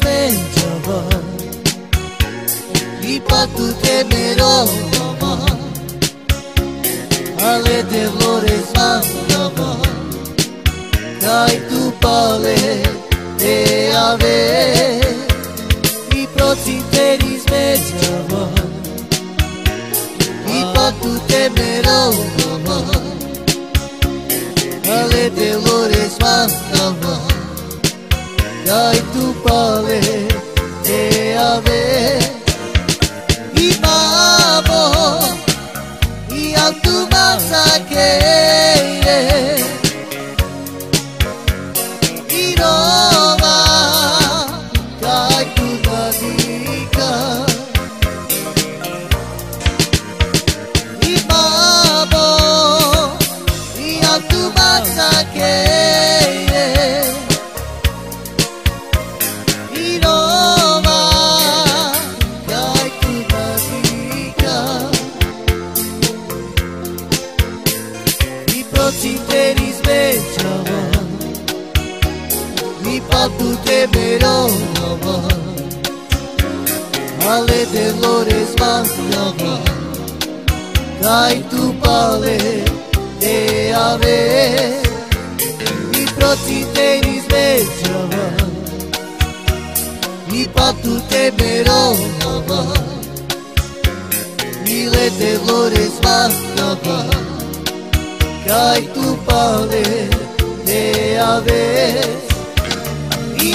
svenjavon Clipa tu te mirovon Ale de flores mandavon Cai tu pale de ave I prociferis menjavon Clipa tu te mirovon Ale de flores mandavon dai tu pale de ave tu masakeire Iroma kai tu nadika Imamo ia tu masakeire izbečava Ni patu tebe ronava Ale de lores manjava Kaj tu pale te ave Ni proti te izbečava Ni patu te ronava Ni lete lores manjava Kaj tu pale de aves y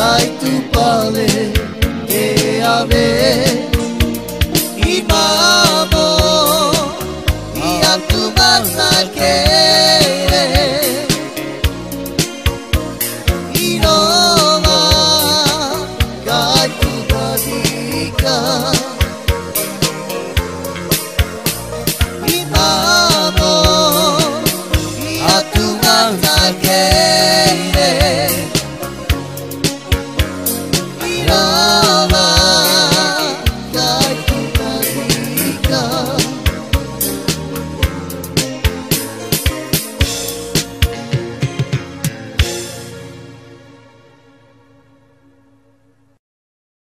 dai tu pale che ave i